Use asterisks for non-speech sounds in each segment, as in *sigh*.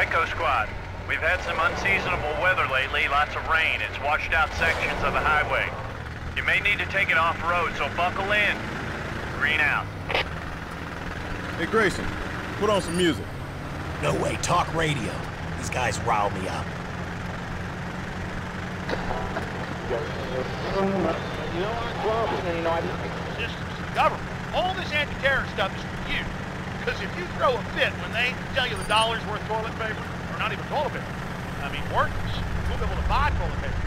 Echo Squad, we've had some unseasonable weather lately, lots of rain. It's washed out sections of the highway. You may need to take it off-road, so buckle in. Green out. Hey, Grayson, put on some music. No way, talk radio. These guys rile me up. You know, I'm clubbing, and you know, I systems, government, all this anti-terror stuff is for you. Because if you throw a fit when they tell you the dollar's worth toilet paper, or not even toilet paper, I mean workers won't be able to buy toilet paper.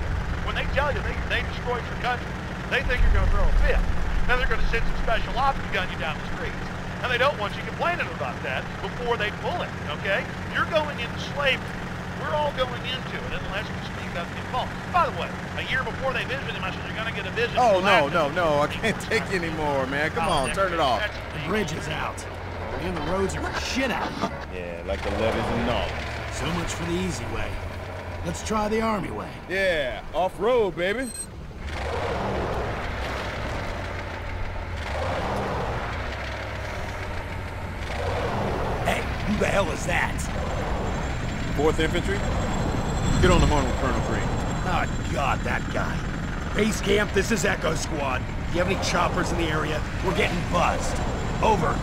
When they tell you they, they destroyed your country, they think you're going to throw a fit. Then they're going to send some special ops to gun you down the streets. And they don't want you complaining about that before they pull it, okay? You're going into slavery. We're all going into it unless we speak up and call. By the way, a year before they visit him, I said you're going to get a visit. Oh, no, no, no, I can't take any more, man. Come Oh, on, turn it off. that's The bridge is out. And the roads are shit out. Yeah, like the levees and all. So much for the easy way. Let's try the army way. Yeah, off-road, baby. Hey, who the hell is that? 4th Infantry? Get on the horn with Colonel Green. Oh, God, that guy. Base camp, this is Echo Squad. Do you have any choppers in the area? We're getting buzzed. Over.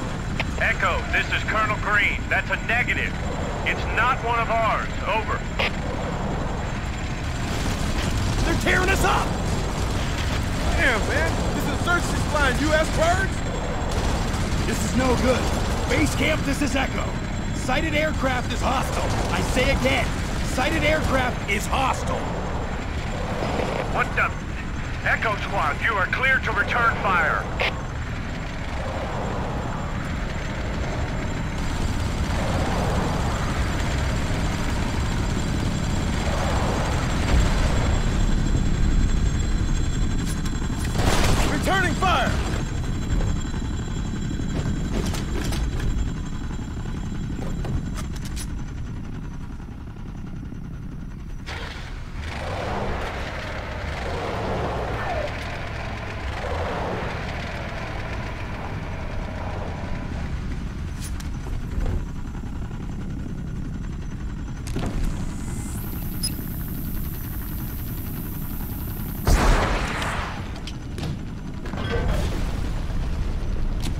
Echo, this is Colonel Green. That's a negative. It's not one of ours. Over. They're tearing us up! Damn, man. This insurgency's flying U.S. birds? This is no good. Base camp, this is Echo. Sighted aircraft is hostile. I say again, sighted aircraft is hostile. What the... Echo Squad, you are clear to return fire. Returning fire!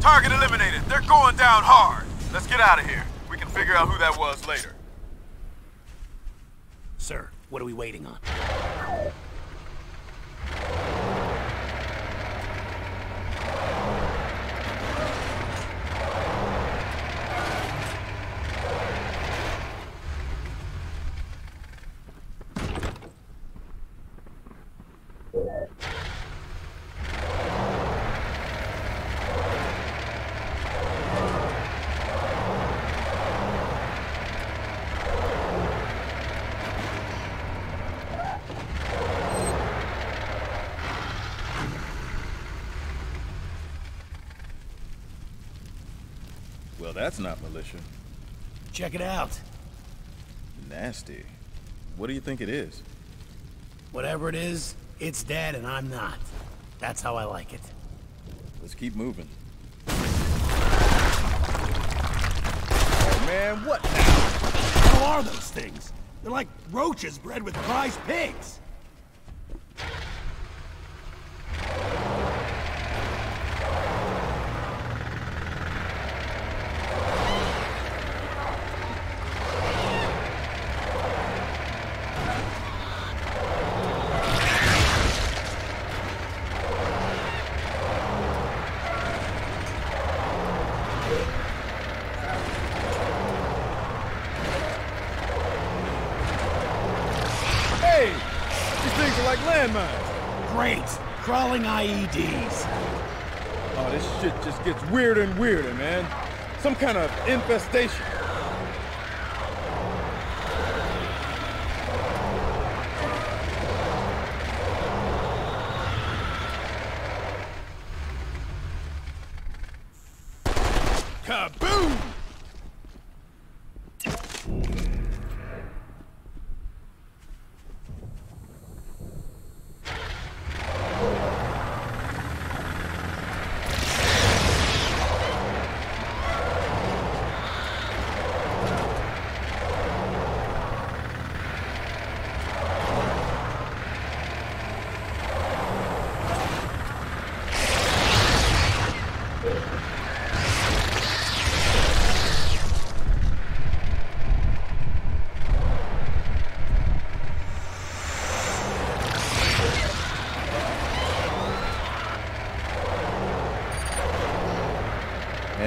Target eliminated. They're going down hard. Let's get out of here. We can figure out who that was later. Sir, what are we waiting on? That's not militia. Check it out. Nasty. What do you think it is? Whatever it is, it's dead and I'm not. That's how I like it. Let's keep moving. Oh, man, what now? What the hell are those things? They're like roaches bred with prize pigs. Hey! These things are like landmines. Great. Crawling IEDs. Oh, this shit just gets weirder and weirder, man. Some kind of infestation. Kaboom!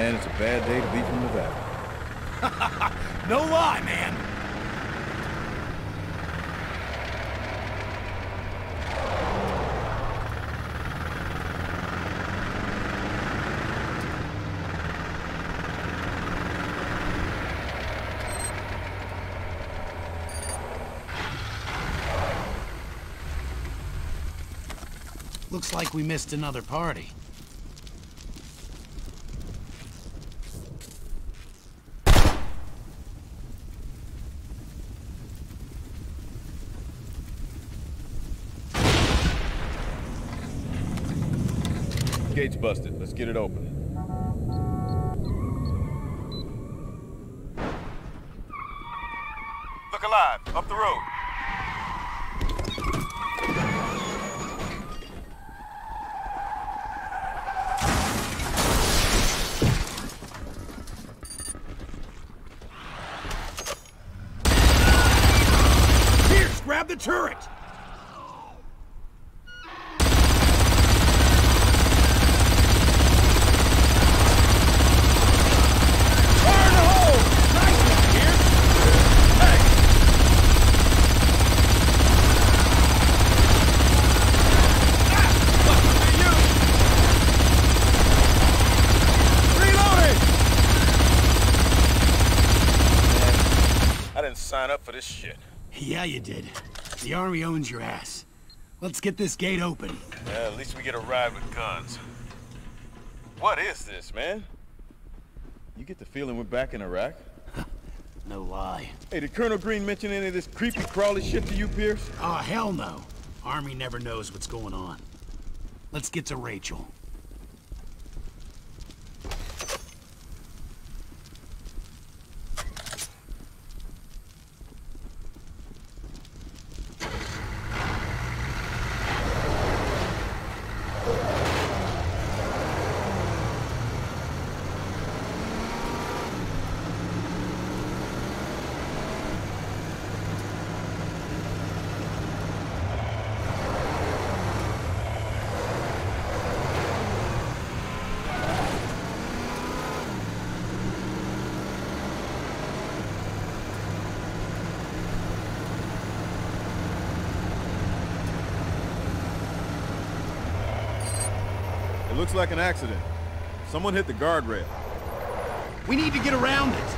man, it's a bad day to be from Nevada. *laughs* no lie, man. Looks like we missed another party. Gate's busted. Let's get it open. Look alive, up the road. Pierce, grab the turret! Fire in the hole! Nice one, Pierce! Reloading! I didn't sign up for this shit. Yeah, you did. The army owns your ass. Let's get this gate open. Yeah, at least we get a ride with guns. What is this, man? You get the feeling we're back in Iraq? *laughs* No lie. Hey, did Colonel Green mention any of this creepy crawly shit to you, Pierce? Oh, hell no. Army never knows what's going on. Let's get to Rachel. Looks like an accident. Someone hit the guardrail. We need to get around it.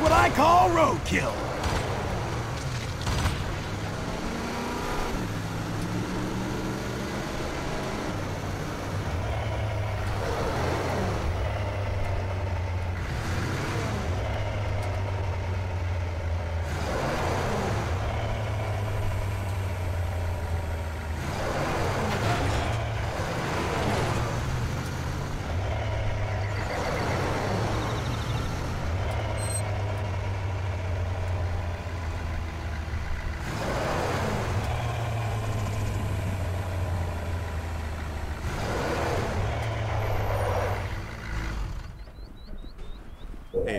What I call roadkill.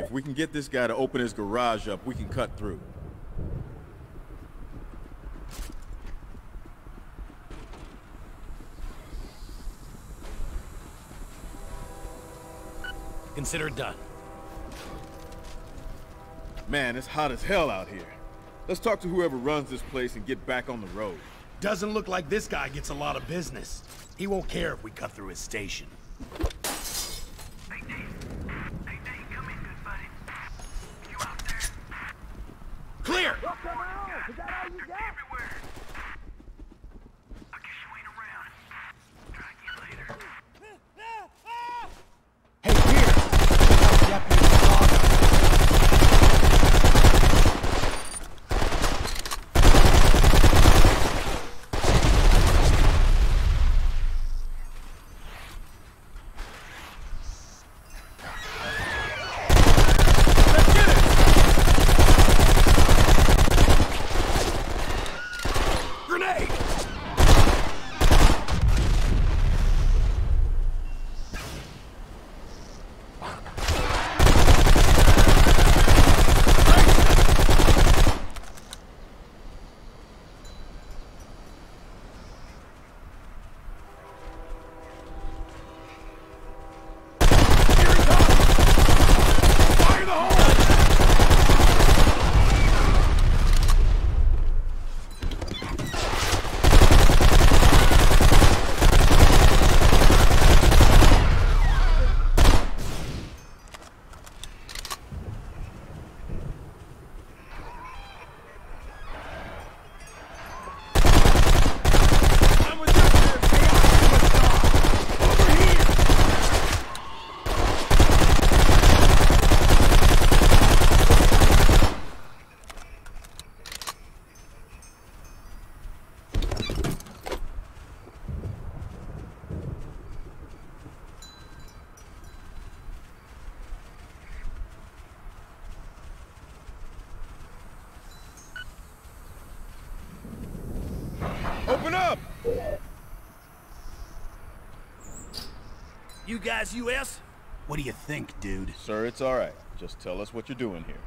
If we can get this guy to open his garage up, we can cut through. Consider it done. Man, it's hot as hell out here. Let's talk to whoever runs this place and get back on the road. Doesn't look like this guy gets a lot of business. He won't care if we cut through his station. You guys U.S.? What do you think, dude? Sir, it's all right. Just tell us what you're doing here.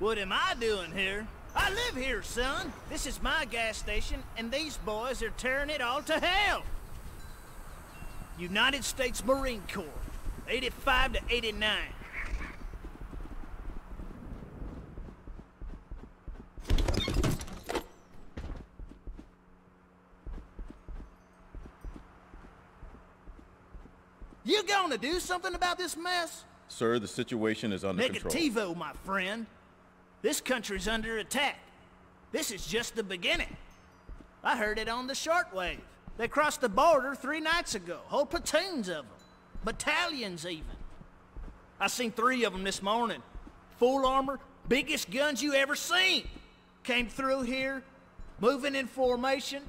What am I doing here? I live here, son. This is my gas station, and these boys are tearing it all to hell. United States Marine Corps, 85 to 89. You gonna do something about this mess? Sir, the situation is under control. Negativo, my friend. This country's under attack. This is just the beginning. I heard it on the shortwave. They crossed the border three nights ago. Whole platoons of them. Battalions, even. I seen three of them this morning. Full armor, biggest guns you ever seen. Came through here, moving in formation.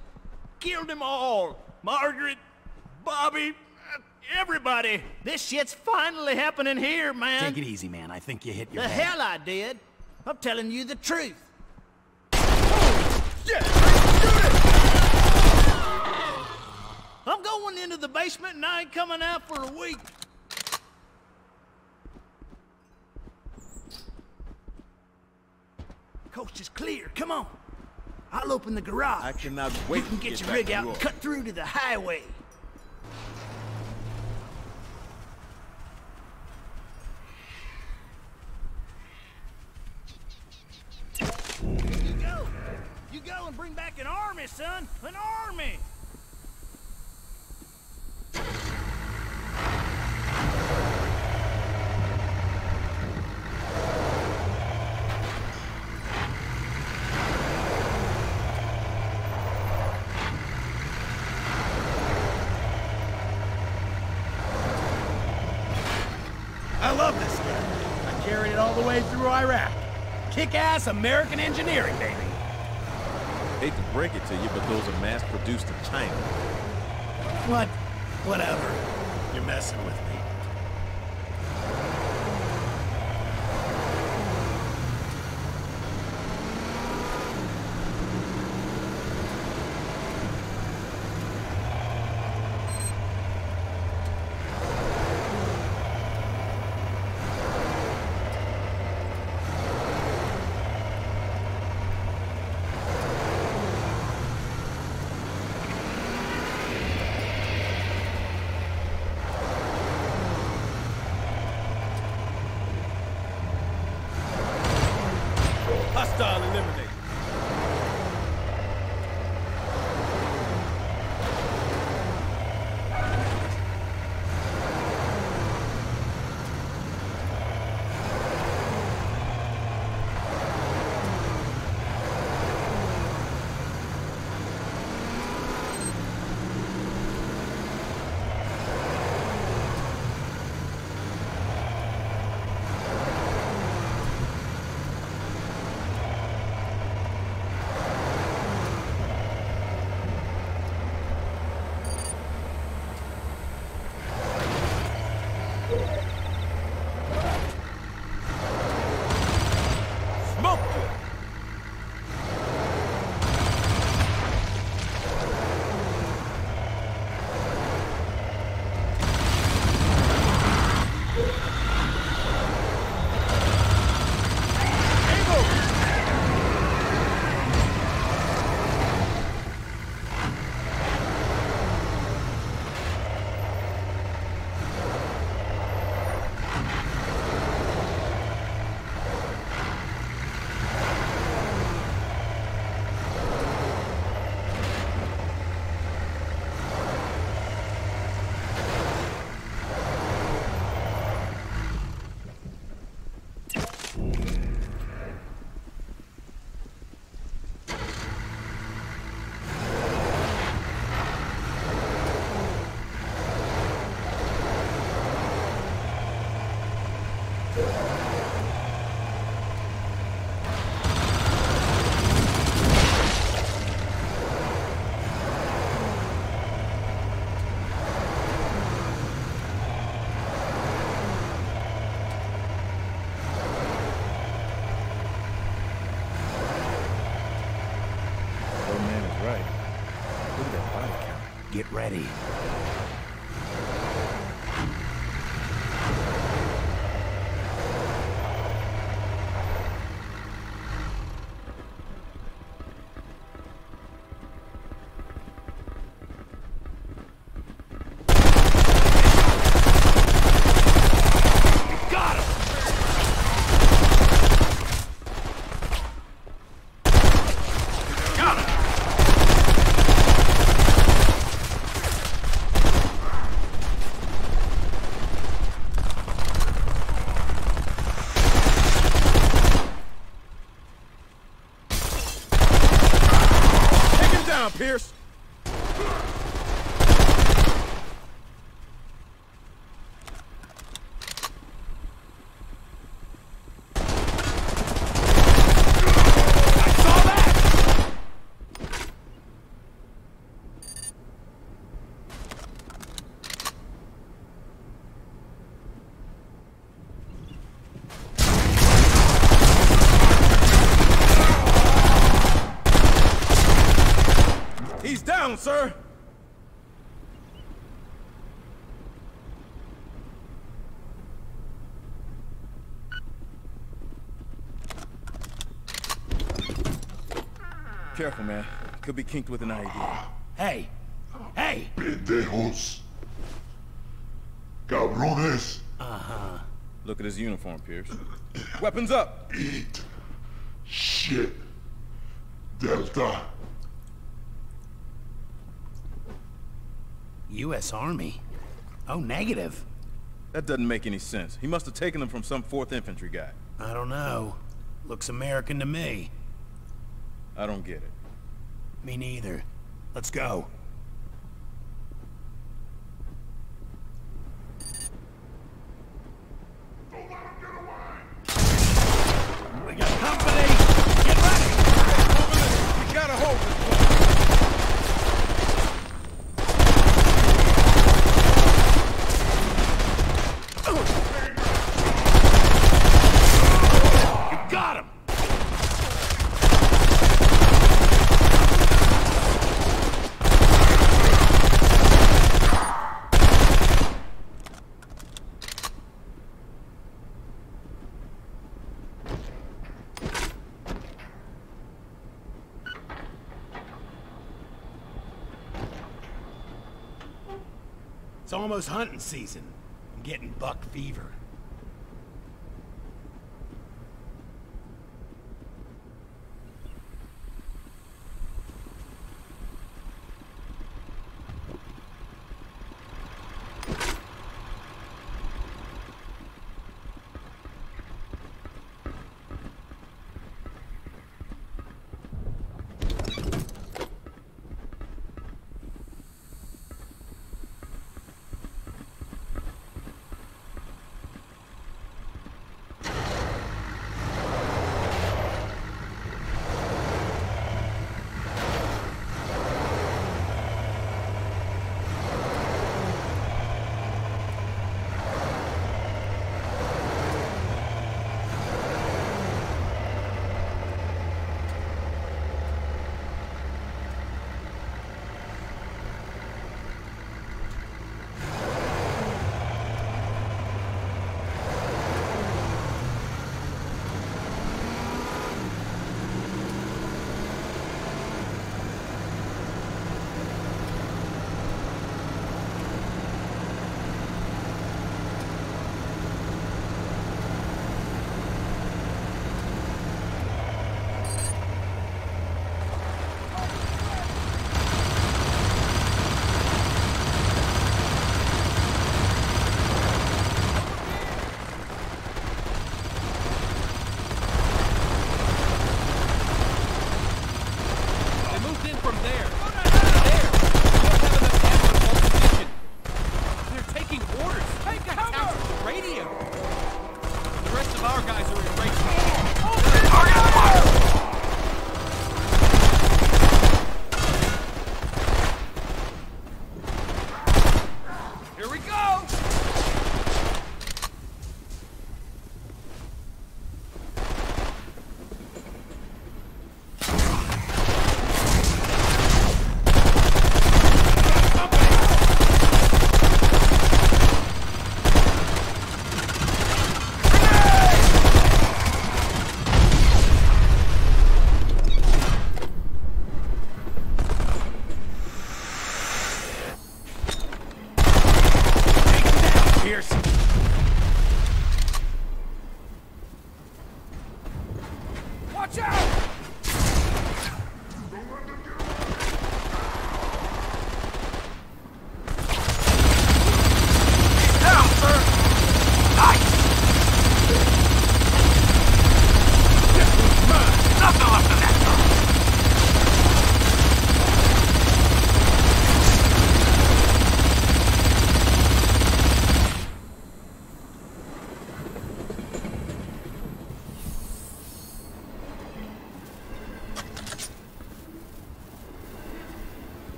Killed them all. Margaret, Bobby, everybody. This shit's finally happening here, man. Take it easy, man. I think you hit your The head. hell I did. I'm telling you the truth. Oh, I'm going into the basement and I ain't coming out for a week. Coast is clear. Come on. I'll open the garage. I cannot wait You can get get your rig out and cut through to the highway. and bring back an army, son! An army! I love this guy. I carried it all the way through Iraq. Kick-ass American engineering, baby. Break it to you, but those are mass-produced in China. What? Whatever. You're messing with me. Careful, man. Could be kinked with an IED. Hey! Hey! Pendejos. Cabrones. Uh-huh. Look at his uniform, Pierce. Weapons up! Eat. Shit. Delta. U.S. Army? Oh, negative. That doesn't make any sense. He must have taken them from some 4th Infantry guy. I don't know. Looks American to me. I don't get it. Me neither. Let's go. Don't let him get away. It's almost hunting season. I'm getting buck fever.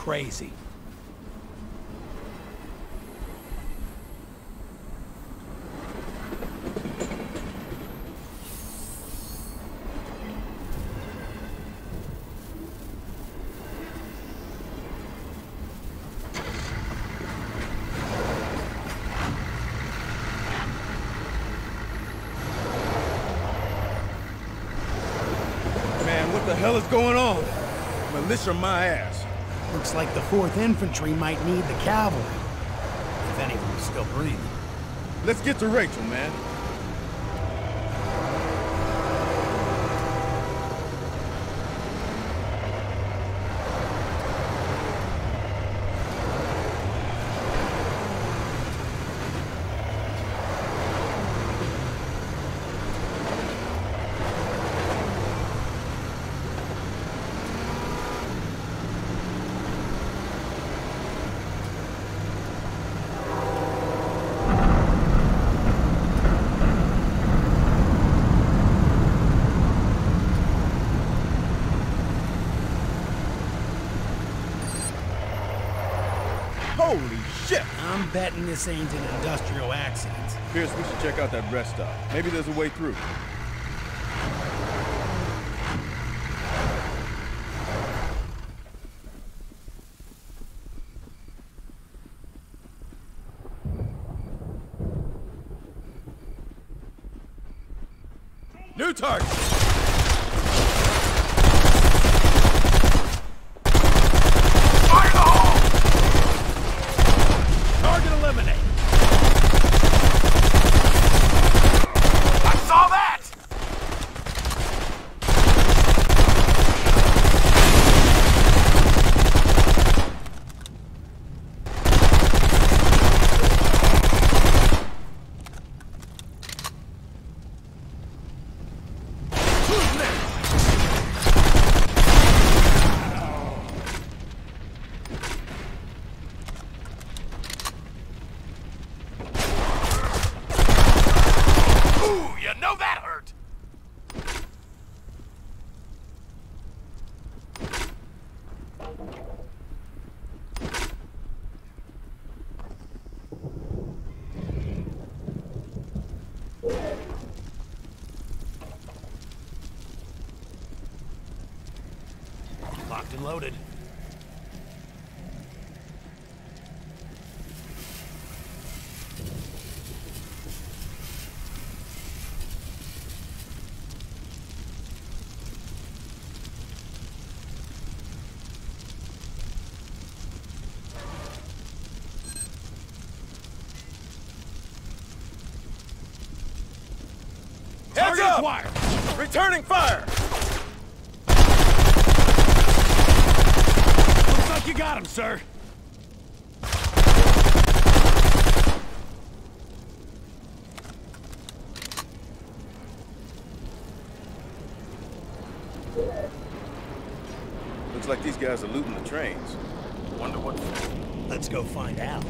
Crazy. Man, what the hell is going on? Militia my ass. Looks like the 4th Infantry might need the cavalry. If any of them is still breathing. Let's get to Rachel, man. Holy shit! I'm betting this ain't an industrial accident. Pierce, we should check out that rest stop. Maybe there's a way through. Heads Target up! acquired! Returning fire! Looks like you got him, sir. Looks like these guys are looting the trains. Wonder what Let's go find out.